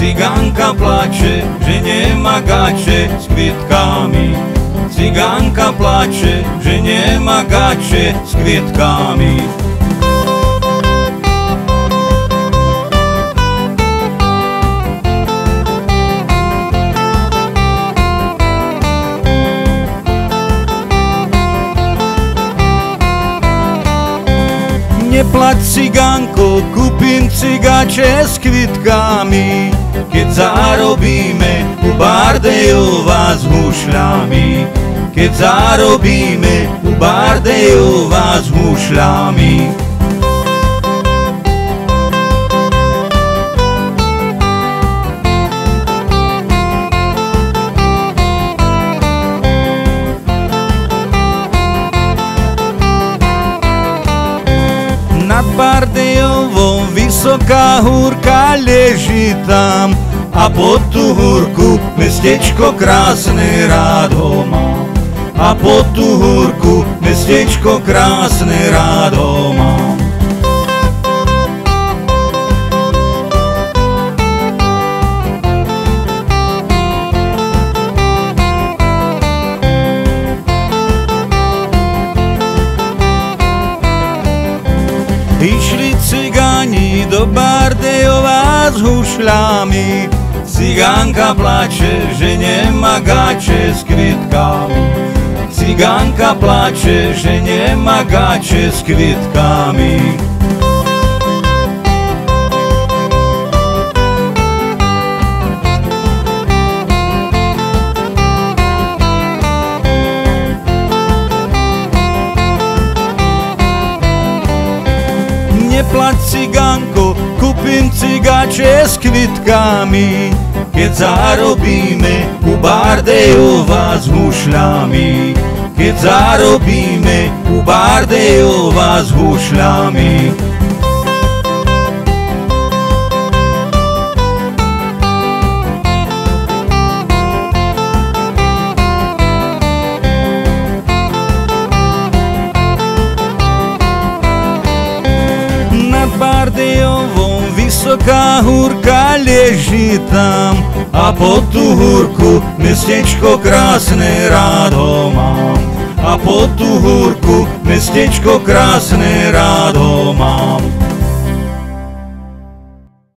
Cyganka plače, że nie ma gacie z kwiatkami. Cyganka plače, że nie ma gacie z kwiatkami. Nie plać cyganko, kupim cygacie z kwitkami Kiedy zarobimy u Bardejowa z muszlami. Kiedy zarobimy u Bardejowa z muszlami. Nad vysoká húrka leží tam a pod tú húrku mestečko krásne rád ho má. A pod tú húrku mestečko krásne rád ho má. Do Bardejowa z hušľami. Cygánka plače, že nemá gače s kvitkami. Cygánka plače, že nemá gače s kvitkami Neplač cigánko, kúpim cigáče s kvitkami. Keď zarobíme, u Bardejova s mušľami Keď zarobíme, u Bardejova s mušľami висока гурка лежит там, а по ту гурку местечко красне радомам, а по ту гурку местечко красне радомам.